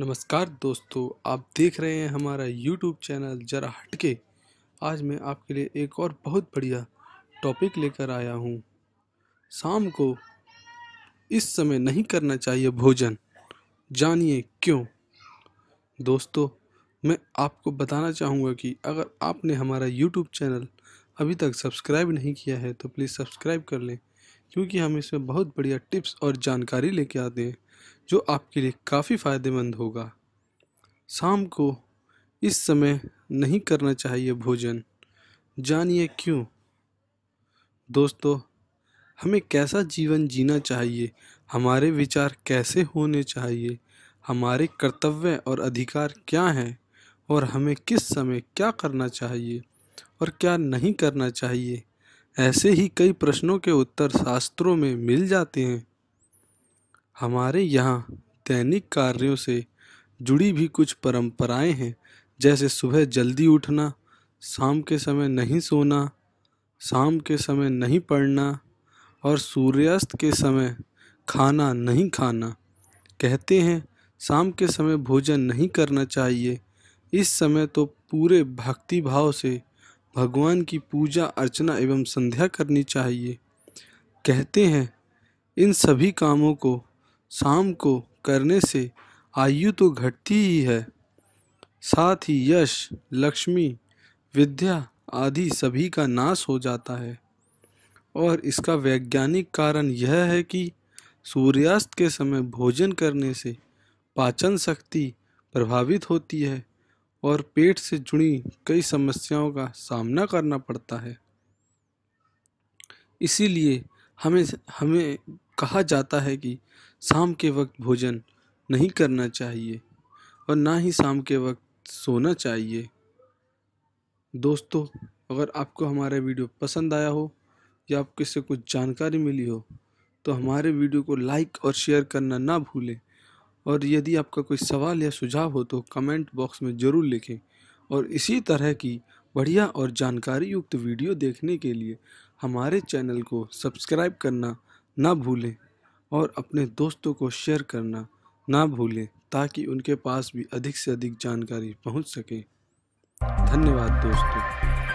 नमस्कार दोस्तों, आप देख रहे हैं हमारा यूट्यूब चैनल जरा हटके। आज मैं आपके लिए एक और बहुत बढ़िया टॉपिक लेकर आया हूँ। शाम को इस समय नहीं करना चाहिए भोजन। जानिए क्यों? दोस्तों, मैं आपको बताना चाहूँगा कि अगर आपने हमारा यूट्यूब चैनल अभी तक सब्सक्राइब नहीं किया है तो प्लीज़ सब्सक्राइब कर लें, क्योंकि हम इसमें बहुत बढ़िया टिप्स और जानकारी लेके आते हैं। जो आपके लिए काफ़ी फ़ायदेमंद होगा। शाम को इस समय नहीं करना चाहिए भोजन। जानिए क्यों? दोस्तों, हमें कैसा जीवन जीना चाहिए? हमारे विचार कैसे होने चाहिए? हमारे कर्तव्य और अधिकार क्या हैं? और हमें किस समय क्या करना चाहिए और क्या नहीं करना चाहिए? ऐसे ही कई प्रश्नों के उत्तर शास्त्रों में मिल जाते हैं। हमारे यहाँ दैनिक कार्यों से जुड़ी भी कुछ परंपराएँ हैं, जैसे सुबह जल्दी उठना, शाम के समय नहीं सोना, शाम के समय नहीं पढ़ना और सूर्यास्त के समय खाना नहीं खाना। कहते हैं, शाम के समय भोजन नहीं करना चाहिए। इस समय तो पूरे भक्ति भाव से भगवान की पूजा, अर्चना एवं संध्या करनी चाहिए। कहते हैं, इन सभी कामों को शाम को करने से आयु तो घटती ही है। साथ ही यश, लक्ष्मी, विद्या आदि सभी का नाश हो जाता है। और इसका वैज्ञानिक कारण यह है कि सूर्यास्त के समय भोजन करने से पाचन शक्ति प्रभावित होती है और पेट से जुड़ी कई समस्याओं का सामना करना पड़ता है। इसीलिए हमें हमें कहा जाता है कि शाम के वक्त भोजन नहीं करना चाहिए और ना ही शाम के वक्त सोना चाहिए। दोस्तों, अगर आपको हमारा वीडियो पसंद आया हो या आपको इससे कुछ जानकारी मिली हो तो हमारे वीडियो को लाइक और शेयर करना ना भूलें और यदि आपका कोई सवाल या सुझाव हो तो कमेंट बॉक्स में ज़रूर लिखें और इसी तरह की बढ़िया और जानकारी युक्त वीडियो देखने के लिए हमारे चैनल को सब्सक्राइब करना ना भूलें और अपने दोस्तों को शेयर करना ना भूलें ताकि उनके पास भी अधिक से अधिक जानकारी पहुँच सके। धन्यवाद दोस्तों।